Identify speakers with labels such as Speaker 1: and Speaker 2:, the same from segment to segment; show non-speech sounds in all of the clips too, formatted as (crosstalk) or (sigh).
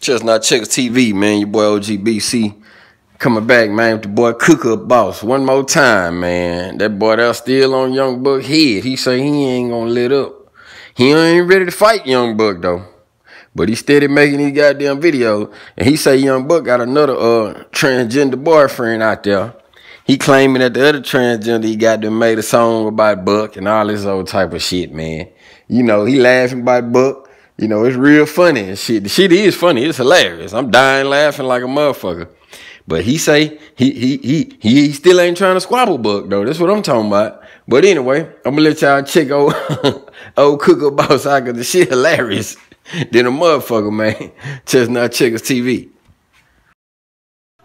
Speaker 1: Chess Not Checkers TV, man. Your boy OGBC coming back, man, with the boy Cook Up Boss. One more time, man. That boy that's still on Young Buck head. He say he ain't gonna let up. He ain't ready to fight Young Buck though. But he steady making these goddamn videos. And he say Young Buck got another uh transgender boyfriend out there. He claiming that the other transgender he got them made a song about Buck and all this old type of shit, man. You know, he laughing about Buck. You know, it's real funny and shit. The shit is funny. It's hilarious. I'm dying laughing like a motherfucker. But he say he he he he still ain't trying to squabble Buck though. That's what I'm talking about. But anyway, I'm gonna let y'all check old (laughs) old cook up outside cause the shit hilarious. (laughs) then a motherfucker, man. Chess Not Checkers TV.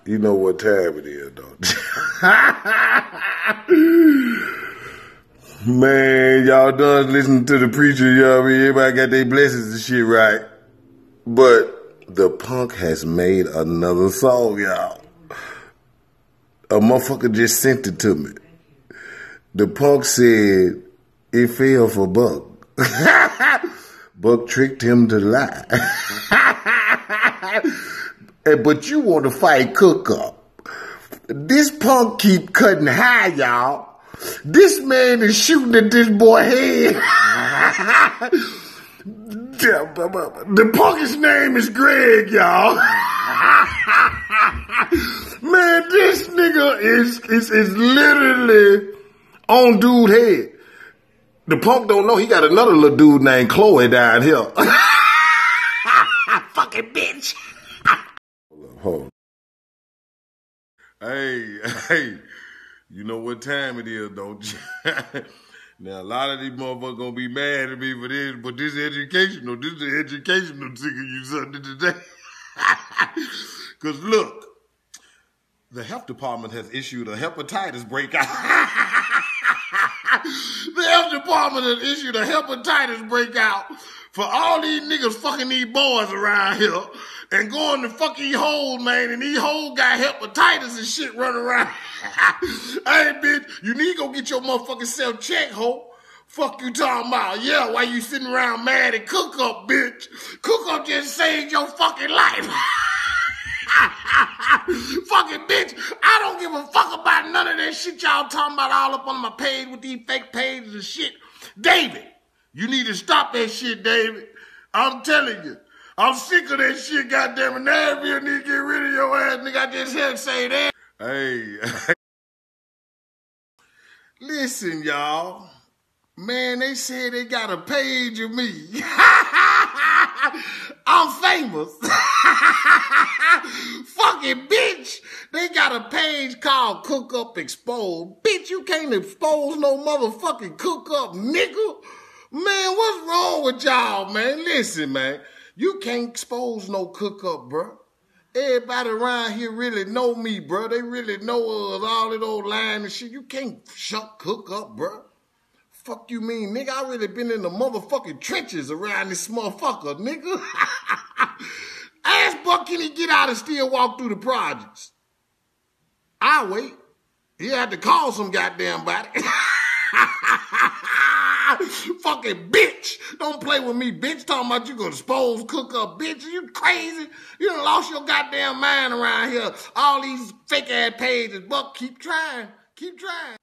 Speaker 2: You know what time it is, you? (laughs) Man, y'all done listening to the preacher, you know what I mean? Everybody got their blessings and shit right. But the punk has made another song, y'all. A motherfucker just sent it to me. The punk said it fell for Buck. (laughs) Buck tricked him to lie. (laughs) but you want to fight Cook Up. This punk keep cutting high, y'all. This man is shooting at this boy head. (laughs) the punk's name is Greg, y'all. (laughs) man, this nigga is, is, is literally on dude head. The punk don't know he got another little dude named Chloe down here. (laughs) Fucking bitch. Hold on. Hey, hey. You know what time it is, don't you? (laughs) now, a lot of these motherfuckers gonna be mad at me for this, but this is educational. This is educational ticket you something today. (laughs) Because look, the health department has issued a hepatitis breakout. (laughs) the health department has issued a hepatitis breakout for all these niggas fucking these boys around here and going to fucking hole, man, and these hoes got hepatitis and shit running around. (laughs) hey, bitch, you need to go get your motherfucking self checked, ho. Fuck you talking about? Yeah, why you sitting around mad at cook up, bitch? Cook up just saved your fucking life. (laughs) fucking bitch, I don't give a fuck about none of that shit y'all talking about all up on my page with these fake pages and shit. David, you need to stop that shit, David. I'm telling you. I'm sick of that shit, goddamn it. Now you need to get rid of your ass, nigga, I just heard say that. Hey. (laughs) Listen, y'all. Man, they said they got a page of me. (laughs) I'm famous. (laughs) Fucking bitch. They got a page called Cook Up Exposed. Bitch, you can't expose no motherfucking cook up, nigga. Man, what's wrong with y'all, man? Listen, man. You can't expose no cook up, bro. Everybody around here really know me, bro. They really know us, all that old line and shit. You can't shut cook up, bro. Fuck you mean, nigga? I really been in the motherfucking trenches around this motherfucker, nigga. (laughs) Ask Buck can he get out and still walk through the projects? I wait. He had to call some goddamn body. (laughs) Ah, fucking bitch. Don't play with me, bitch. Talking about you gonna dispose, cook up, bitch. You crazy? You done lost your goddamn mind around here. All these fake ass pages. Buck, keep trying. Keep trying.